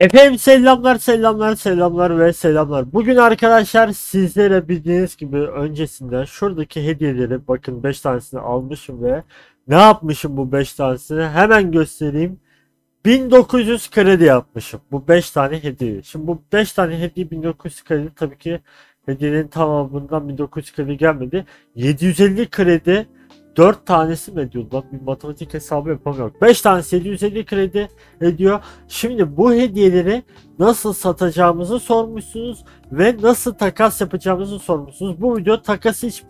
Efendim selamlar selamlar selamlar ve selamlar. Bugün arkadaşlar sizlere bildiğiniz gibi öncesinde şuradaki hediyeleri bakın 5 tanesini almışım ve ne yapmışım bu 5 tanesini hemen göstereyim. 1900 kredi yapmışım bu 5 tane hediye. Şimdi bu 5 tane hediye 1900 kredi tabii ki hediyenin tamamından 1900 kredi gelmedi. 750 kredi 4 tanesi mi ediyor lan bir matematik hesabı yapamıyorum. 5 tanesi 750 kredi ediyor. Şimdi bu hediyeleri nasıl satacağımızı sormuşsunuz ve nasıl takas yapacağımızı sormuşsunuz. Bu video takas hiç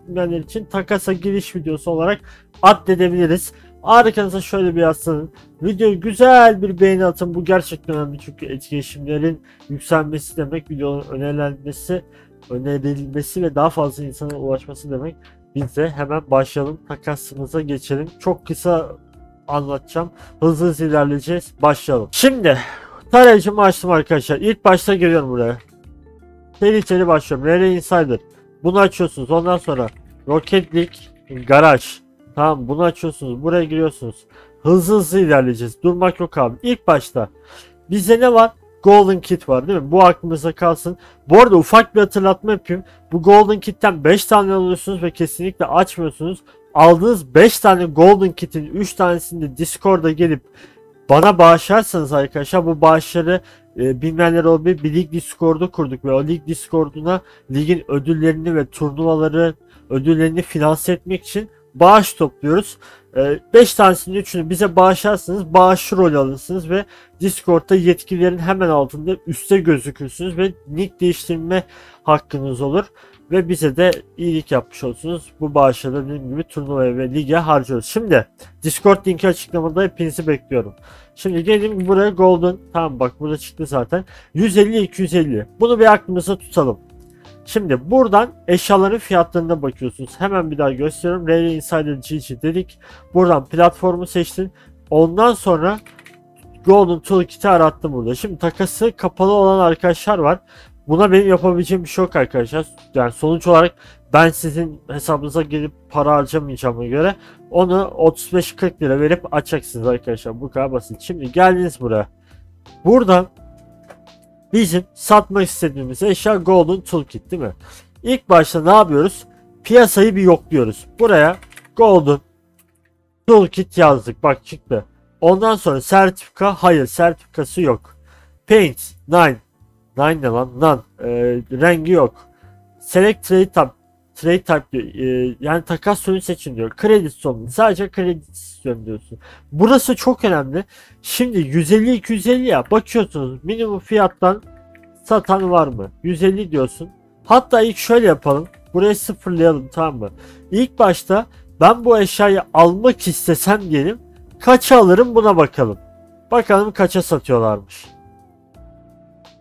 için takasa giriş videosu olarak addedebiliriz. Arkanıza şöyle bir yazsın. Video güzel bir beğeni atın. Bu gerçekten önemli çünkü etkileşimlerin yükselmesi demek videonun önerilenmesi, önerilmesi ve daha fazla insana ulaşması demek. Biz de hemen başlayalım. Takasımıza geçelim. Çok kısa anlatacağım. Hızlı hızlı ilerleyeceğiz. Başlayalım. Şimdi tarayıcımı açtım arkadaşlar. İlk başta geliyorum buraya. Seri içeri başlıyorum. RR Insider. Bunu açıyorsunuz. Ondan sonra Rocket League Garaj. Tamam bunu açıyorsunuz. Buraya giriyorsunuz. Hızlı hızlı ilerleyeceğiz. Durmak yok abi. İlk başta bizde ne var? Golden Kit var değil mi? Bu aklımızda kalsın. Bu arada ufak bir hatırlatma yapayım. Bu Golden Kit'ten 5 tane alıyorsunuz ve kesinlikle açmıyorsunuz. Aldığınız 5 tane Golden Kit'in 3 tanesini de Discord'a gelip bana bağışlarsanız arkadaşlar bu bağışları e, bilmeyenler olabilir. Bir lig Discord'u kurduk ve o lig Discord'una ligin ödüllerini ve turnuvaları ödüllerini finanse etmek için bağış topluyoruz. 5 ee, tanesinin 3'ünü bize bağışlarsanız bağış rol alırsınız ve Discord'da yetkililerin hemen altında üstte gözükürsünüz ve nick değiştirme hakkınız olur. Ve bize de iyilik yapmış olursunuz. Bu bağışları dediğim gibi turnuvaya ve lige harcıyoruz. Şimdi Discord linki açıklamada hepinizi bekliyorum. Şimdi gelin buraya Golden. Tamam bak burada çıktı zaten. 150-250. Bunu bir aklımıza tutalım. Şimdi buradan eşyaların fiyatlarına bakıyorsunuz. Hemen bir daha gösteriyorum. RR Insider GG dedik. Buradan platformu seçtin. Ondan sonra Golden Toolkit'i arattım burada. Şimdi takası kapalı olan arkadaşlar var. Buna benim yapabileceğim bir şey yok arkadaşlar. Yani sonuç olarak ben sizin hesabınıza gelip para harcamayacağıma göre onu 35-40 lira verip açacaksınız arkadaşlar. Bu kadar basit. Şimdi geldiniz buraya. Buradan bizim satmak istediğimiz eşya Golden Toolkit değil mi? İlk başta ne yapıyoruz? Piyasayı bir yokluyoruz. Buraya Golden Toolkit yazdık. Bak çıktı. Ondan sonra sertifika hayır sertifikası yok. Paint 9 9 ne lan? None. Ee, rengi yok. Select Trade Tab Trade Type. Ee, yani takas türünü seçin diyor. Kredi sonu. Sadece kredi istiyorum diyorsun. Burası çok önemli. Şimdi 150-250 ya bakıyorsunuz minimum fiyattan satan var mı? 150 diyorsun. Hatta ilk şöyle yapalım. Burayı sıfırlayalım tamam mı? İlk başta ben bu eşyayı almak istesem diyelim. Kaça alırım buna bakalım. Bakalım kaça satıyorlarmış.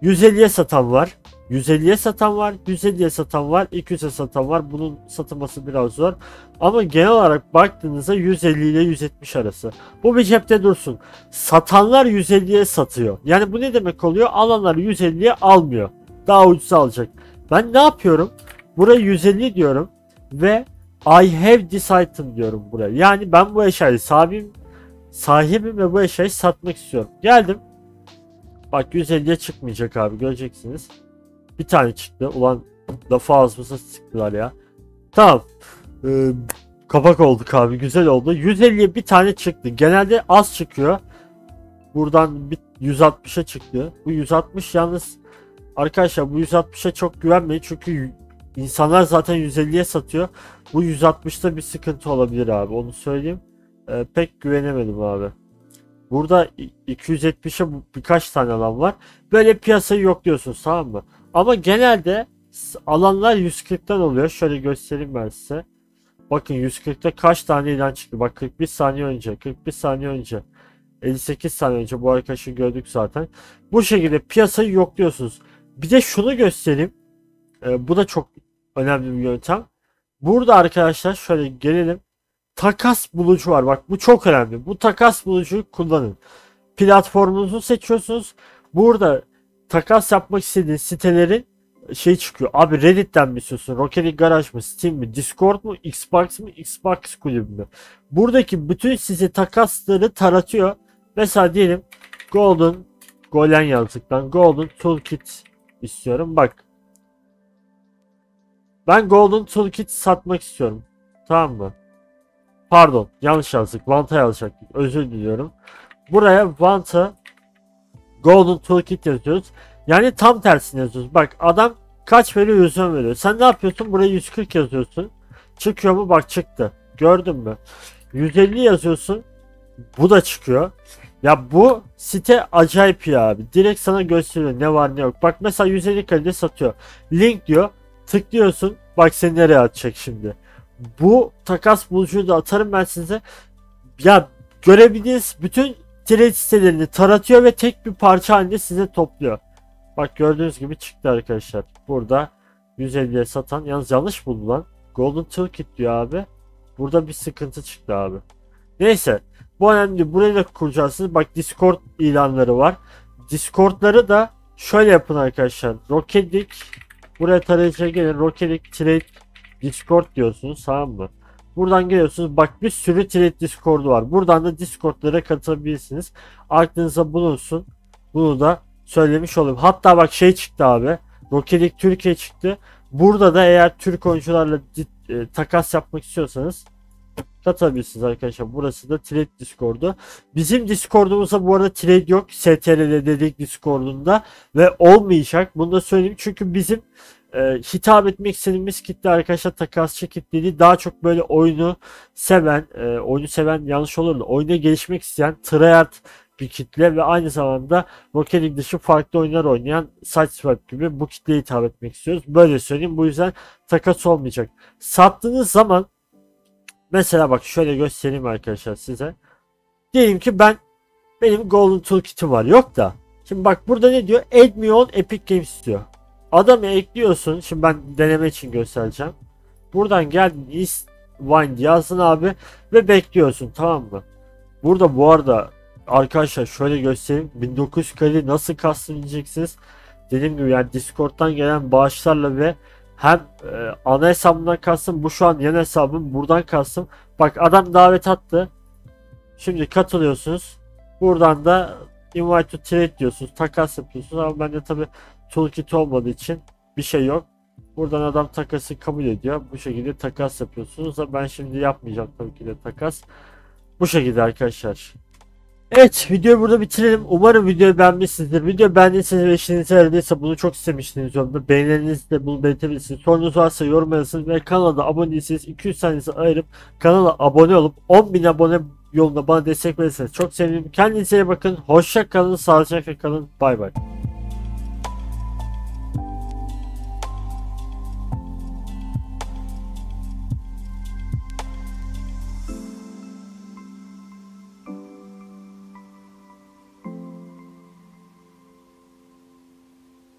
150'ye satan var. 150'ye satan var, 150'ye satan var, 200'e satan var. Bunun satılması biraz zor. Ama genel olarak baktığınızda 150 ile 170 arası. Bu bir cepte dursun. Satanlar 150'ye satıyor. Yani bu ne demek oluyor? Alanlar 150'ye almıyor. Daha ucuz alacak. Ben ne yapıyorum? Buraya 150 diyorum ve I have this item diyorum buraya. Yani ben bu eşyayı sahibim, sahibim ve bu eşyayı satmak istiyorum. Geldim. Bak 150'ye çıkmayacak abi göreceksiniz. Bir tane çıktı. Ulan lafı ağzımıza sıktılar ya. Tamam. Ee, kapak olduk abi. Güzel oldu. 150'ye bir tane çıktı. Genelde az çıkıyor. Buradan bir 160'a çıktı. Bu 160 yalnız arkadaşlar bu 160'a çok güvenmeyin. Çünkü insanlar zaten 150'ye satıyor. Bu 160'ta bir sıkıntı olabilir abi. Onu söyleyeyim. Ee, pek güvenemedim abi. Burada 270'e birkaç tane alan var. Böyle piyasayı yokluyorsunuz tamam mı? Ama genelde alanlar 140'tan oluyor. Şöyle göstereyim ben size. Bakın 140'ta kaç tane ilan çıktı. Bak 41 saniye önce, 41 saniye önce, 58 saniye önce bu arkadaşı gördük zaten. Bu şekilde piyasayı yokluyorsunuz. Bir de şunu göstereyim. Ee, bu da çok önemli bir yöntem. Burada arkadaşlar şöyle gelelim. Takas bulucu var. Bak bu çok önemli. Bu takas bulucuyu kullanın. Platformunuzu seçiyorsunuz. Burada takas yapmak istediğin sitelerin şey çıkıyor. Abi Reddit'ten mi istiyorsun? Rocket Garage mı? Steam mi? Discord mu? Xbox mı? Xbox kulübü mü? Buradaki bütün size takasları taratıyor. Mesela diyelim Golden Golen yazdık lan. Golden Toolkit istiyorum. Bak. Ben Golden Toolkit satmak istiyorum. Tamam mı? Pardon. Yanlış yazdık. Vanta yazacaktık. Özür diliyorum. Buraya Vanta Golden Toolkit yazıyoruz. Yani tam tersini yazıyoruz. Bak adam kaç veriyor 110 veriyor. Sen ne yapıyorsun? Buraya 140 yazıyorsun. Çıkıyor mu? Bak çıktı. Gördün mü? 150 yazıyorsun. Bu da çıkıyor. Ya bu site acayip ya abi. Direkt sana gösteriyor ne var ne yok. Bak mesela 150 kalite satıyor. Link diyor. Tıklıyorsun. Bak seni nereye atacak şimdi. Bu takas bulucuyu da atarım ben size. Ya görebildiğiniz bütün trade sitelerini taratıyor ve tek bir parça halinde size topluyor. Bak gördüğünüz gibi çıktı arkadaşlar. Burada 150'ye satan. Yalnız yanlış buldu lan. Golden Toolkit diyor abi. Burada bir sıkıntı çıktı abi. Neyse. Bu önemli. Burayı da kuracaksınız. Bak Discord ilanları var. Discord'ları da şöyle yapın arkadaşlar. Rocket League buraya tarayıcıya gelin. Rocket League Trade Discord diyorsunuz tamam mı? Buradan geliyorsunuz. Bak bir sürü Trade Discord'u var. Buradan da Discord'lara katılabilirsiniz. Aklınıza bulunsun. Bunu da söylemiş olayım. Hatta bak şey çıktı abi. Rocket League Türkiye çıktı. Burada da eğer Türk oyuncularla e, takas yapmak istiyorsanız katılabilirsiniz arkadaşlar. Burası da Trade Discord'u. Bizim Discord'umuzda bu arada trade yok. STRL dedik Discord'unda ve olmayacak. Bunu da söyleyeyim çünkü bizim e, hitap etmek istediğimiz kitle arkadaşlar takasçı kitleli daha çok böyle oyunu seven, e, oyunu seven yanlış olur da oyuna gelişmek isteyen tryhard bir kitle ve aynı zamanda Rocket League dışı farklı oyunlar oynayan Sideswipe gibi bu kitleye hitap etmek istiyoruz. Böyle söyleyeyim. Bu yüzden takas olmayacak. Sattığınız zaman mesela bak şöyle göstereyim arkadaşlar size. Diyelim ki ben benim Golden Toolkit'im var. Yok da. Şimdi bak burada ne diyor? Add me on Epic Games diyor. Adamı ekliyorsun. Şimdi ben deneme için göstereceğim. Buradan geldin East Wind yazdın abi ve bekliyorsun tamam mı? Burada bu arada arkadaşlar şöyle göstereyim. 1900 kali nasıl kastım diyeceksiniz. Dediğim gibi yani Discord'dan gelen bağışlarla ve hem e, ana hesabımdan kastım bu şu an yan hesabım buradan kastım. Bak adam davet attı. Şimdi katılıyorsunuz. Buradan da invite to trade diyorsunuz. Takas yapıyorsunuz ama bende tabi toolkit olmadığı için bir şey yok. Buradan adam takası kabul ediyor. Bu şekilde takas yapıyorsunuz. Ben şimdi yapmayacağım tabii ki de takas. Bu şekilde arkadaşlar. Evet videoyu burada bitirelim. Umarım videoyu beğenmişsinizdir. Video beğendiyseniz ve işinize yaradıysa bunu çok istemiştiniz. Beğenilerinizi de bunu belirtebilirsiniz. Sorunuz varsa yorum yazın ve kanala abone değilseniz 200 saniyenizi ayırıp kanala abone olup 10.000 abone yolunda bana destek verirseniz çok sevinirim. Kendinize iyi bakın. Hoşça kalın. Sağlıcakla kalın. Bay bay.